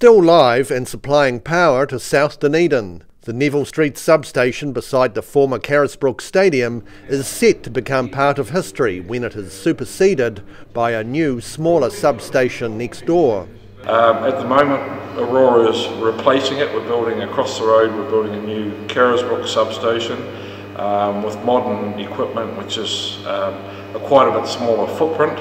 Still live and supplying power to South Dunedin, the Neville Street substation beside the former Carisbrook Stadium is set to become part of history when it is superseded by a new, smaller substation next door. Um, at the moment, Aurora is replacing it. We're building across the road, we're building a new Carisbrook substation um, with modern equipment, which is um, a quite a bit smaller footprint.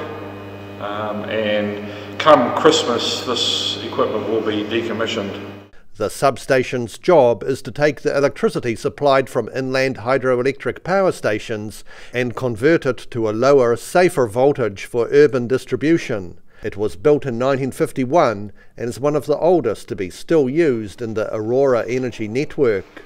Um, and come Christmas, this equipment will be decommissioned. The substation's job is to take the electricity supplied from inland hydroelectric power stations and convert it to a lower, safer voltage for urban distribution. It was built in 1951 and is one of the oldest to be still used in the Aurora Energy Network.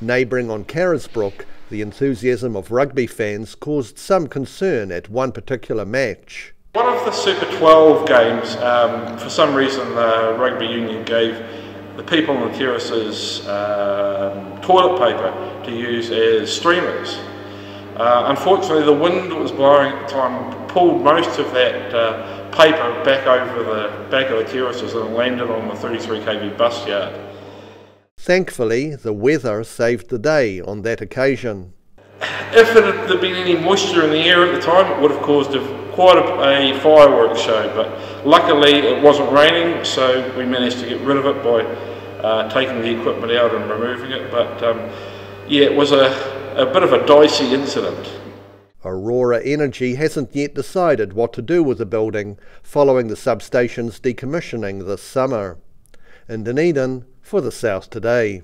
Neighbouring on Carisbrook, the enthusiasm of rugby fans caused some concern at one particular match. One of the Super 12 games, um, for some reason the rugby union gave the people on the terraces um, toilet paper to use as streamers. Uh, unfortunately the wind that was blowing at the time pulled most of that uh, paper back over the back of the terraces and landed on the 33 kV bus yard. Thankfully, the weather saved the day on that occasion. If it had been any moisture in the air at the time, it would have caused a, quite a, a fireworks show. But luckily, it wasn't raining, so we managed to get rid of it by uh, taking the equipment out and removing it. But um, yeah, it was a, a bit of a dicey incident. Aurora Energy hasn't yet decided what to do with the building following the substation's decommissioning this summer. In Dunedin, for the South Today.